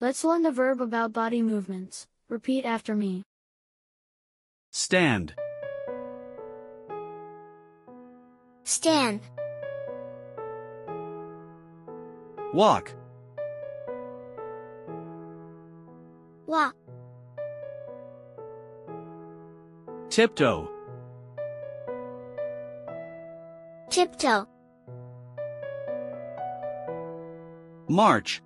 Let's learn the verb about body movements. Repeat after me. Stand. stand, Walk. walk, Tiptoe. tiptoe, March.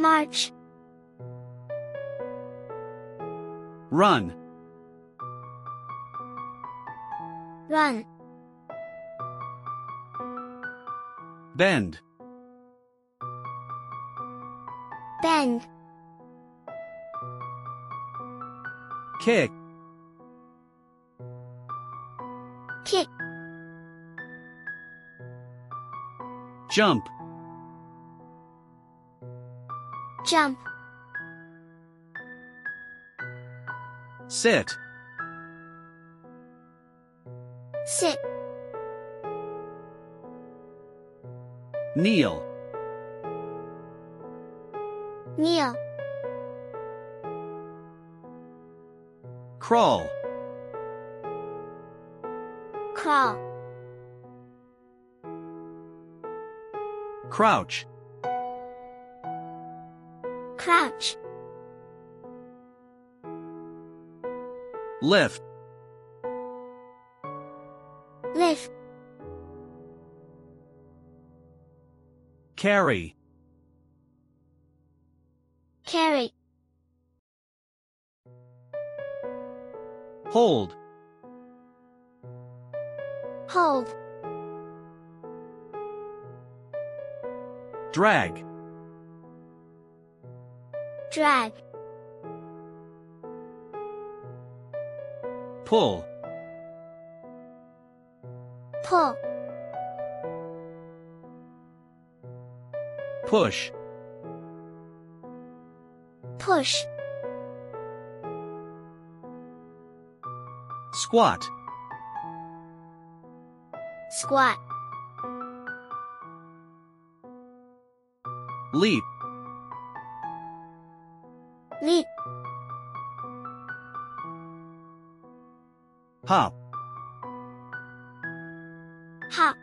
March, Run. run, Bend. bend, Kick. kick, Jump. Jump, Sit. sit, Kneel. kneel, Crawl. crawl, Crouch. Crouch, Lift. lift, Carry. carry, Hold. hold, Drag. Drag, Pull. pull, Push. push, Squat. squat, Leap. Leap, Hop. hop,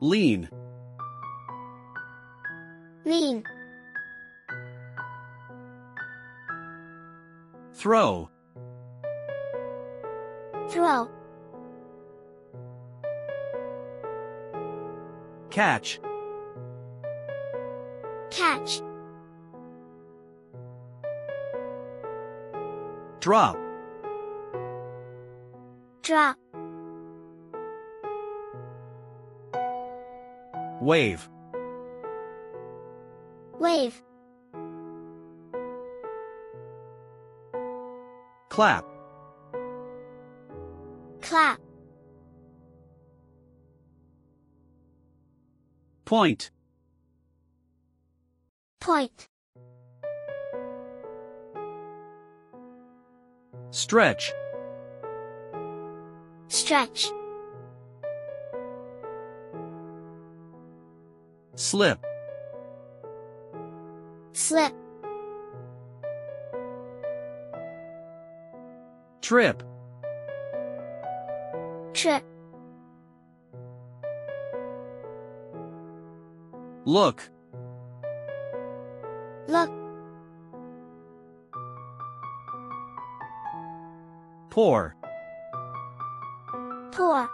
Lean. lean, Throw. throw, catch, Drop. drop, Wave. wave, Clap. clap, Point. point, Stretch. stretch, Slip. slip, Trip. trip, Look. look, Pour. pour,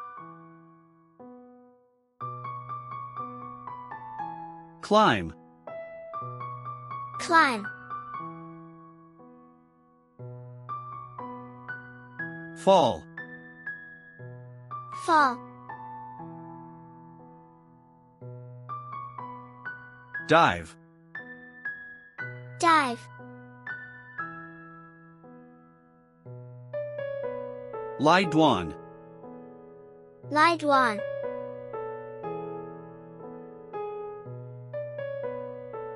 Climb. climb, Fall. fall, Dive. dive, Lie down. lie down,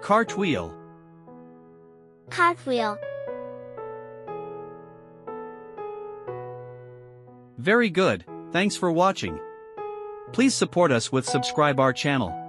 Cartwheel. cartwheel, Very good. Thanks for watching. Please support us with subscribe our channel.